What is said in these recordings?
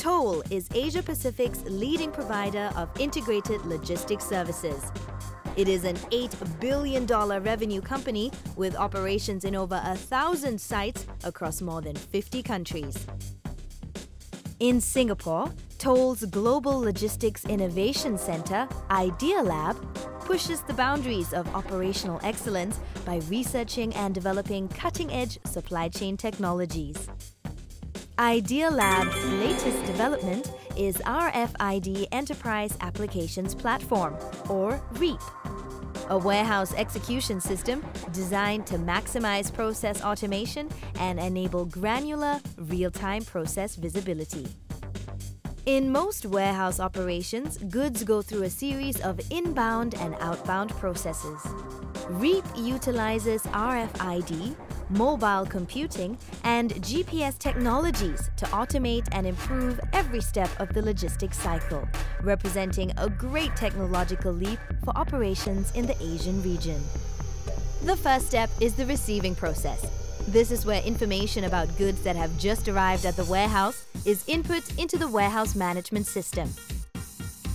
Toll is Asia Pacific's leading provider of integrated logistics services. It is an $8 billion revenue company with operations in over a thousand sites across more than 50 countries. In Singapore, Toll's Global Logistics Innovation Center, Idealab, pushes the boundaries of operational excellence by researching and developing cutting-edge supply chain technologies. Idealab's latest development is RFID Enterprise Applications Platform, or REAP, a warehouse execution system designed to maximize process automation and enable granular, real-time process visibility. In most warehouse operations, goods go through a series of inbound and outbound processes. REAP utilizes RFID, mobile computing, and GPS technologies to automate and improve every step of the logistics cycle, representing a great technological leap for operations in the Asian region. The first step is the receiving process, this is where information about goods that have just arrived at the warehouse is input into the warehouse management system.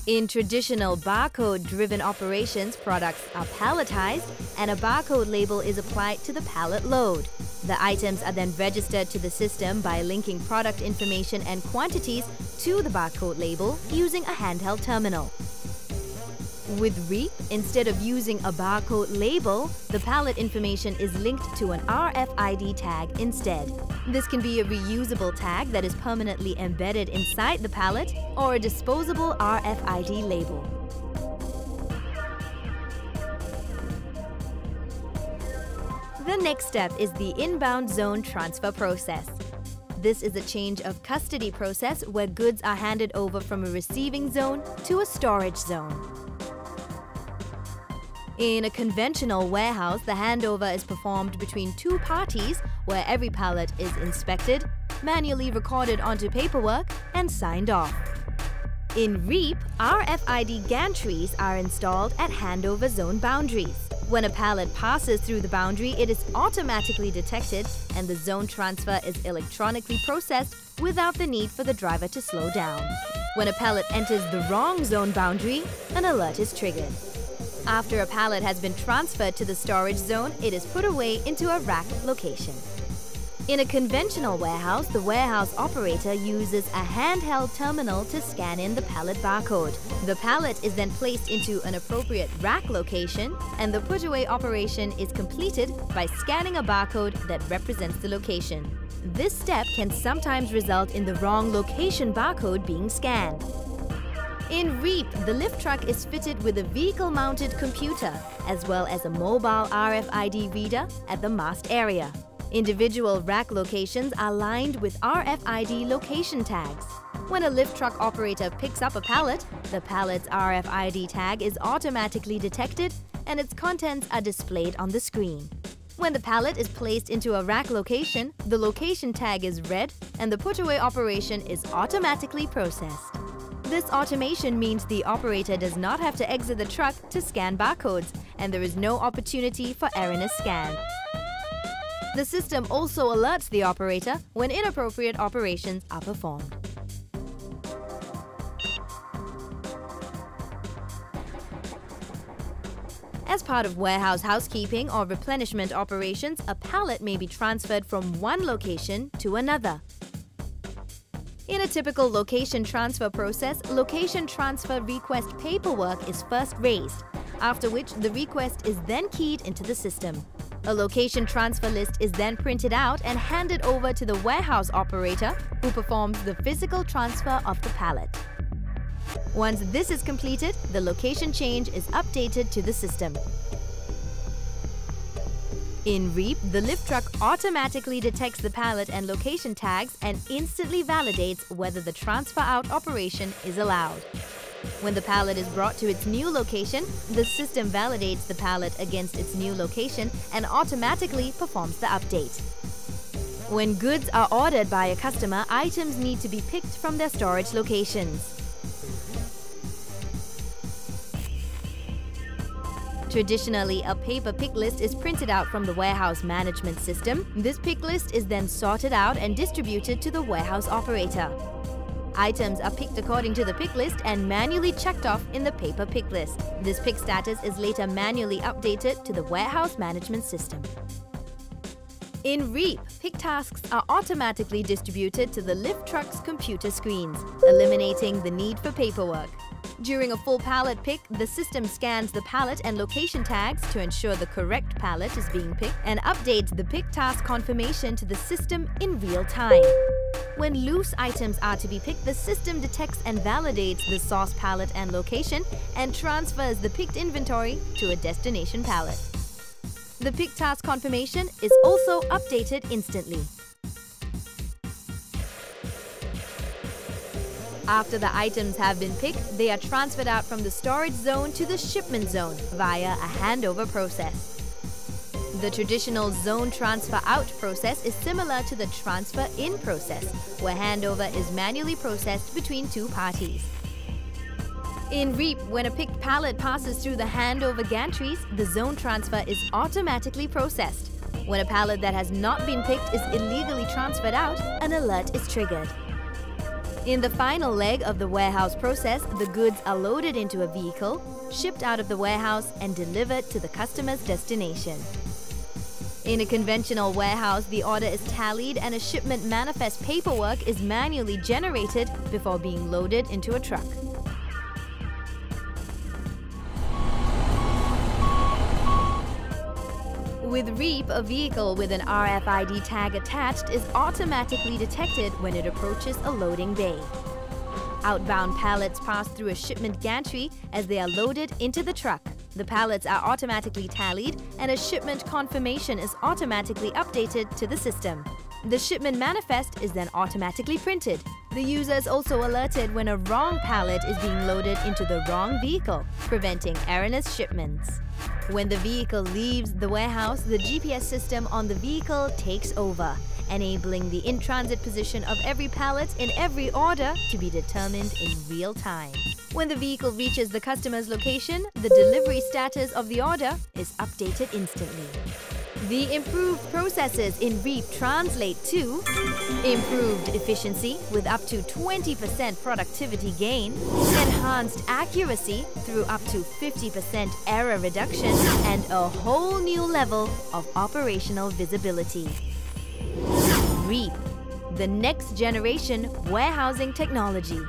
In traditional barcode-driven operations, products are palletized and a barcode label is applied to the pallet load. The items are then registered to the system by linking product information and quantities to the barcode label using a handheld terminal. With REAP, instead of using a barcode label, the pallet information is linked to an RFID tag instead. This can be a reusable tag that is permanently embedded inside the pallet or a disposable RFID label. The next step is the inbound zone transfer process. This is a change of custody process where goods are handed over from a receiving zone to a storage zone. In a conventional warehouse, the handover is performed between two parties where every pallet is inspected, manually recorded onto paperwork, and signed off. In REAP, RFID gantries are installed at handover zone boundaries. When a pallet passes through the boundary, it is automatically detected and the zone transfer is electronically processed without the need for the driver to slow down. When a pallet enters the wrong zone boundary, an alert is triggered. After a pallet has been transferred to the storage zone, it is put away into a rack location. In a conventional warehouse, the warehouse operator uses a handheld terminal to scan in the pallet barcode. The pallet is then placed into an appropriate rack location and the put-away operation is completed by scanning a barcode that represents the location. This step can sometimes result in the wrong location barcode being scanned. In REAP, the lift truck is fitted with a vehicle-mounted computer as well as a mobile RFID reader at the mast area. Individual rack locations are lined with RFID location tags. When a lift truck operator picks up a pallet, the pallet's RFID tag is automatically detected and its contents are displayed on the screen. When the pallet is placed into a rack location, the location tag is read and the put-away operation is automatically processed. This automation means the operator does not have to exit the truck to scan barcodes, and there is no opportunity for erroneous scan. The system also alerts the operator when inappropriate operations are performed. As part of warehouse housekeeping or replenishment operations, a pallet may be transferred from one location to another. In a typical location transfer process, location transfer request paperwork is first raised, after which the request is then keyed into the system. A location transfer list is then printed out and handed over to the warehouse operator who performs the physical transfer of the pallet. Once this is completed, the location change is updated to the system. In REAP, the lift truck automatically detects the pallet and location tags and instantly validates whether the transfer out operation is allowed. When the pallet is brought to its new location, the system validates the pallet against its new location and automatically performs the update. When goods are ordered by a customer, items need to be picked from their storage locations. Traditionally, a paper pick list is printed out from the warehouse management system. This pick list is then sorted out and distributed to the warehouse operator. Items are picked according to the pick list and manually checked off in the paper pick list. This pick status is later manually updated to the warehouse management system. In REAP, pick tasks are automatically distributed to the lift truck's computer screens, eliminating the need for paperwork. During a full pallet pick, the system scans the pallet and location tags to ensure the correct pallet is being picked and updates the pick task confirmation to the system in real time. When loose items are to be picked, the system detects and validates the source pallet and location and transfers the picked inventory to a destination pallet. The pick task confirmation is also updated instantly. After the items have been picked, they are transferred out from the storage zone to the shipment zone via a handover process. The traditional zone transfer out process is similar to the transfer in process, where handover is manually processed between two parties. In REAP, when a picked pallet passes through the handover gantries, the zone transfer is automatically processed. When a pallet that has not been picked is illegally transferred out, an alert is triggered. In the final leg of the warehouse process, the goods are loaded into a vehicle, shipped out of the warehouse and delivered to the customer's destination. In a conventional warehouse, the order is tallied and a shipment manifest paperwork is manually generated before being loaded into a truck. With REAP, a vehicle with an RFID tag attached is automatically detected when it approaches a loading bay. Outbound pallets pass through a shipment gantry as they are loaded into the truck. The pallets are automatically tallied and a shipment confirmation is automatically updated to the system. The shipment manifest is then automatically printed. The user is also alerted when a wrong pallet is being loaded into the wrong vehicle, preventing erroneous shipments. When the vehicle leaves the warehouse, the GPS system on the vehicle takes over, enabling the in-transit position of every pallet in every order to be determined in real time. When the vehicle reaches the customer's location, the delivery status of the order is updated instantly. The improved processes in REAP translate to improved efficiency with up to 20% productivity gain, enhanced accuracy through up to 50% error reduction, and a whole new level of operational visibility. REAP, the next generation warehousing technology.